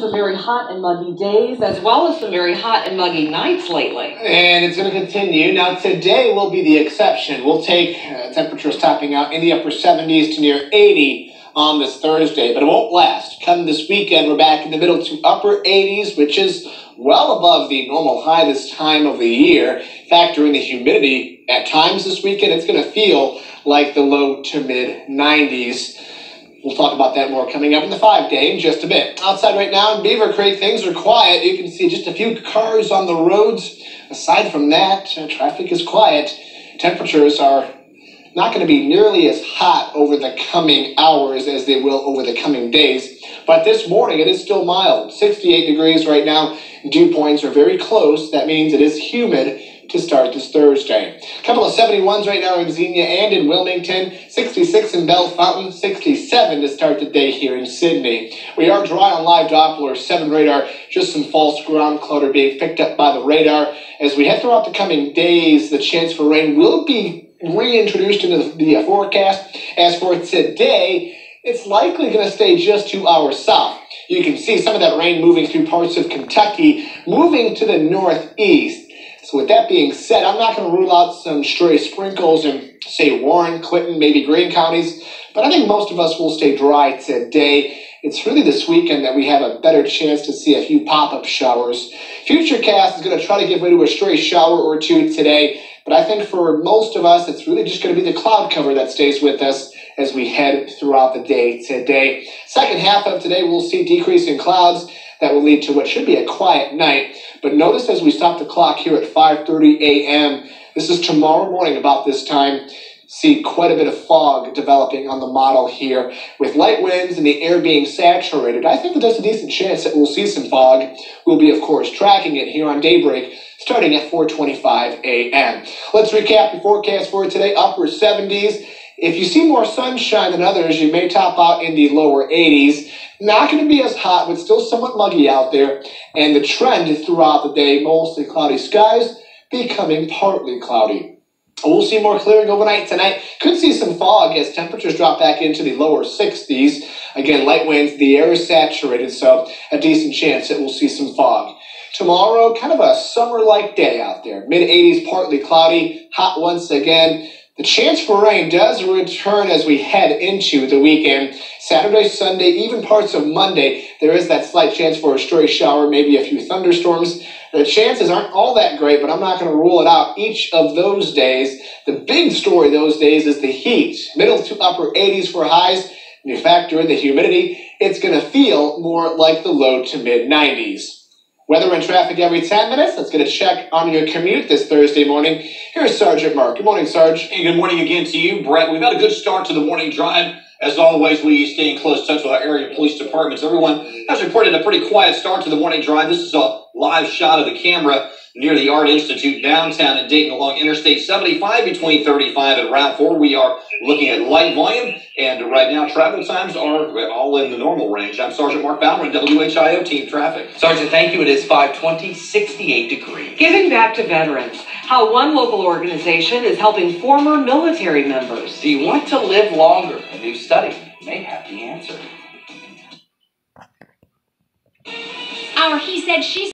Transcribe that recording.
some very hot and muggy days, as well as some very hot and muggy nights lately. And it's going to continue. Now, today will be the exception. We'll take uh, temperatures topping out in the upper 70s to near 80 on this Thursday, but it won't last. Come this weekend, we're back in the middle to upper 80s, which is well above the normal high this time of the year. Factor in the humidity at times this weekend, it's going to feel like the low to mid 90s. We'll talk about that more coming up in the five day in just a bit. Outside right now in Beavercreek, things are quiet. You can see just a few cars on the roads. Aside from that, uh, traffic is quiet. Temperatures are not going to be nearly as hot over the coming hours as they will over the coming days. But this morning, it is still mild. 68 degrees right now. Dew points are very close. That means it is humid to start this Thursday. A couple of 71s right now in Xenia and in Wilmington, 66 in Bellefontaine, 67 to start the day here in Sidney. We are dry on live Doppler 7 radar, just some false ground clutter being picked up by the radar. As we head throughout the coming days, the chance for rain will be reintroduced into the, forecast. As for today, it's likely going to stay just to our south. You can see some of that rain moving through parts of Kentucky, moving to the northeast. So with that being said, I'm not going to rule out some stray sprinkles in, say, Warren, Clinton, maybe Greene counties, but I think most of us will stay dry today. It's really this weekend that we have a better chance to see a few pop-up showers. Futurecast is going to try to give way to a stray shower or two today, but I think for most of us, it's really just going to be the cloud cover that stays with us as we head throughout the day today. Second half of today, we'll see decrease in clouds that will lead to what should be a quiet night. But notice as we stop the clock here at 5:30 a.m., this is tomorrow morning about this time. See quite a bit of fog developing on the model here with light winds and the air being saturated. I think that there's a decent chance that we'll see some fog. We'll be, of course, tracking it here on daybreak starting at 4:25 a.m. Let's recap the forecast for today. Upper 70s. If you see more sunshine than others, you may top out in the lower 80s. Not going to be as hot, but still somewhat muggy out there. And the trend throughout the day, mostly cloudy skies, becoming partly cloudy. We'll see more clearing overnight tonight. Could see some fog as temperatures drop back into the lower 60s. Again, light winds, the air is saturated, so a decent chance that we'll see some fog. Tomorrow, kind of a summer like day out there. Mid 80s, partly cloudy, hot once again. The chance for rain does return as we head into the weekend. Saturday, Sunday, even parts of Monday, there is that slight chance for a stray shower, maybe a few thunderstorms. The chances aren't all that great, but I'm not going to rule it out each of those days. The big story those days is the heat. Middle to upper 80s for highs. When you factor in the humidity, it's going to feel more like the low to mid 90s. Weather and traffic every 10 minutes. Let's get a check on your commute this Thursday morning. Here's Sergeant Mark. Good morning, Sarge. Hey, good morning again to you, Brett. We've had a good start to the morning drive. As always, we stay in close touch with our area police departments. Everyone has reported a pretty quiet start to the morning drive. This is a live shot of the camera near the Art Institute downtown in Dayton along Interstate 75 between 35 and Route 4. We are looking at light volume, and right now travel times are all in the normal range. I'm Sergeant Mark Bauer WHIO Team Traffic. Sergeant, thank you. It is 520, 68 degrees. Giving back to veterans. How one local organization is helping former military members. Do you want to live longer? A new study may have the answer. Our He Said, She